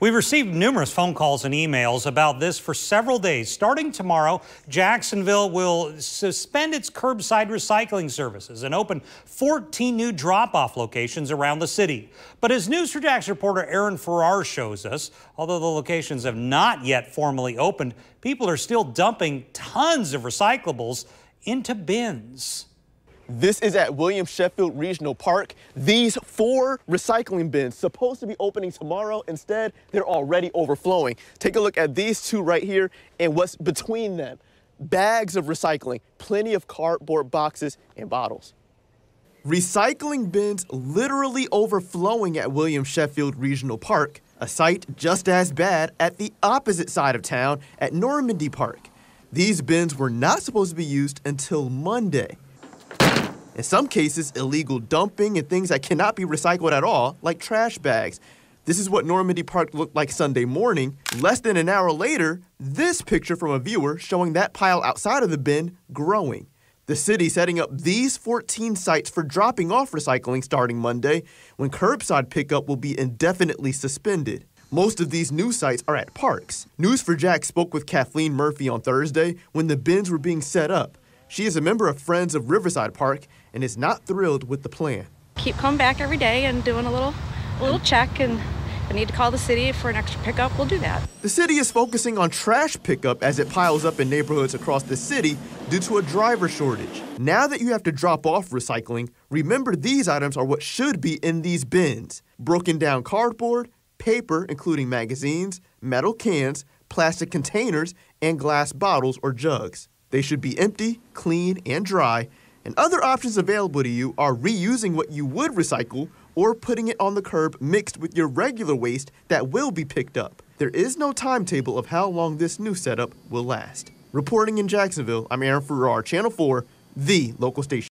We've received numerous phone calls and emails about this for several days. Starting tomorrow, Jacksonville will suspend its curbside recycling services and open 14 new drop-off locations around the city. But as News4JAX reporter Aaron Farrar shows us, although the locations have not yet formally opened, people are still dumping tons of recyclables into bins. This is at William Sheffield Regional Park. These four recycling bins supposed to be opening tomorrow. Instead, they're already overflowing. Take a look at these two right here and what's between them. Bags of recycling, plenty of cardboard boxes and bottles. Recycling bins literally overflowing at William Sheffield Regional Park, a site just as bad at the opposite side of town at Normandy Park. These bins were not supposed to be used until Monday. In some cases, illegal dumping and things that cannot be recycled at all, like trash bags. This is what Normandy Park looked like Sunday morning. Less than an hour later, this picture from a viewer showing that pile outside of the bin growing. The city setting up these 14 sites for dropping off recycling starting Monday, when curbside pickup will be indefinitely suspended. Most of these new sites are at parks. News4JAX spoke with Kathleen Murphy on Thursday when the bins were being set up. She is a member of Friends of Riverside Park and is not thrilled with the plan. Keep coming back every day and doing a little, a little check and if I need to call the city for an extra pickup, we'll do that. The city is focusing on trash pickup as it piles up in neighborhoods across the city due to a driver shortage. Now that you have to drop off recycling, remember these items are what should be in these bins. Broken down cardboard, paper, including magazines, metal cans, plastic containers, and glass bottles or jugs. They should be empty, clean, and dry, and other options available to you are reusing what you would recycle or putting it on the curb mixed with your regular waste that will be picked up. There is no timetable of how long this new setup will last. Reporting in Jacksonville, I'm Aaron Farrar, Channel 4, the local station.